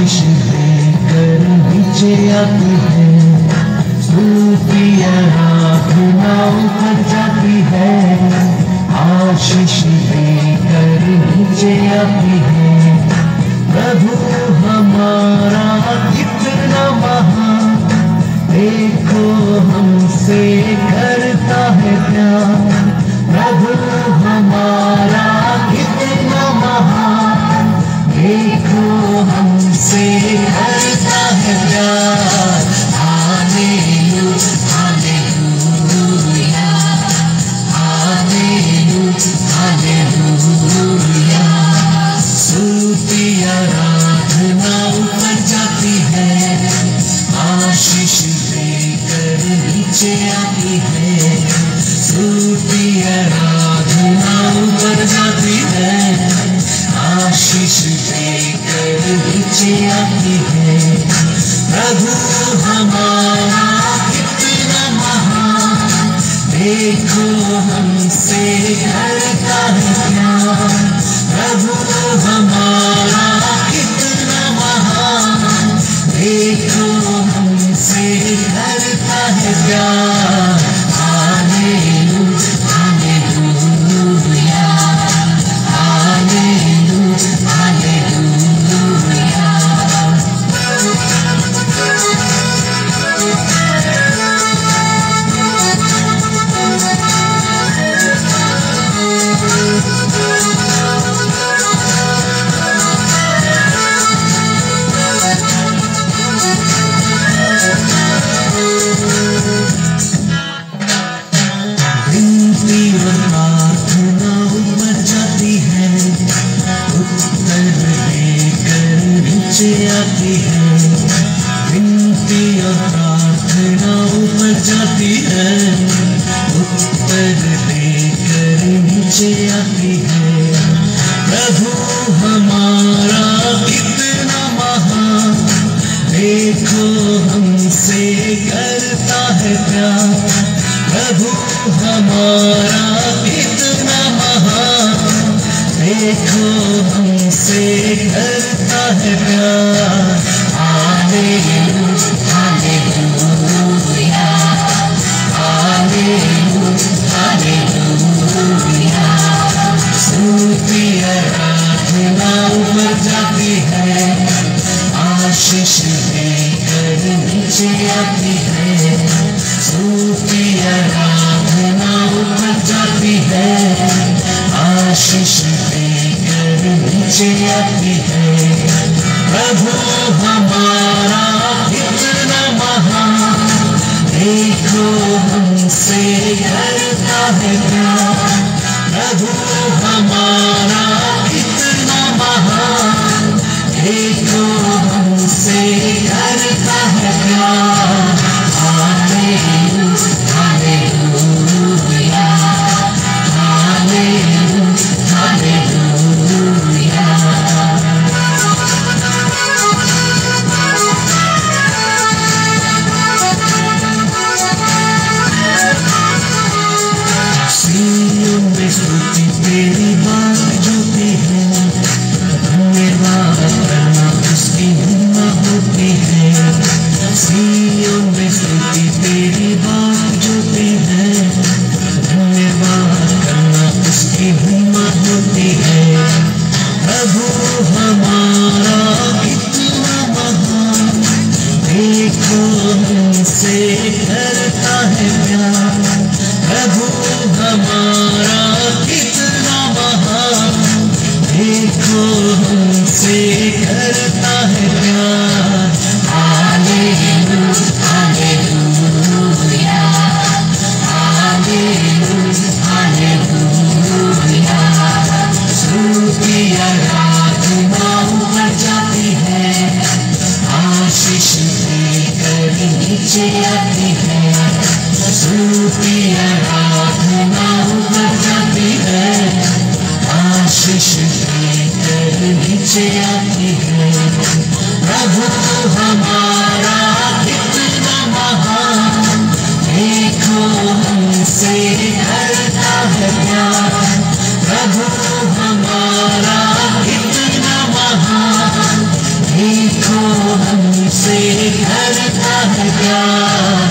आशीष देकर नीचे आती है। पर जाती है। आशीष देकर नीचे आती है। प्रभु, हमारा कितना महान। देखो हमसे करता है प्यार। प्रभु, हमारा देखो हमसे करता है प्यार। आराधना ऊपर जाती है। आशीष देकर नीचे आती है। स्तुति आराधना ऊपर जाती है। आशीष देकर नीचे आती है। प्रभु हमारा कितना महान। देखो हमसे करता है। आती है। विनती और प्रार्थना ऊपर जाती है। उत्तर देकर नीचे आती है। प्रभु, हमारा कितना महान। देखो, हमसे करता है प्यार। प्रभु, हमारा कितना महान। देखो हमसे करता है प्यार। हालेलुया हालेलुया हालेलुया हालेलुया स्तुति आराधना ऊपर जाती है। आशीष देकर नीचे आती है। स्तुति आराधना ऊपर जाती है। आशीष नीचे आती है प्रभु हमारा कितना महान देखो प्रभु हमारा कितना महान देखो हमसे करता है प्यार। प्रभु हमारा कितना महान। देखो हमसे करता नीचे है जाती है है प्रभु हमारा महान देखो हमसे करता है प्यार प्रभु हमारा देखो हमसे करता है प्यार।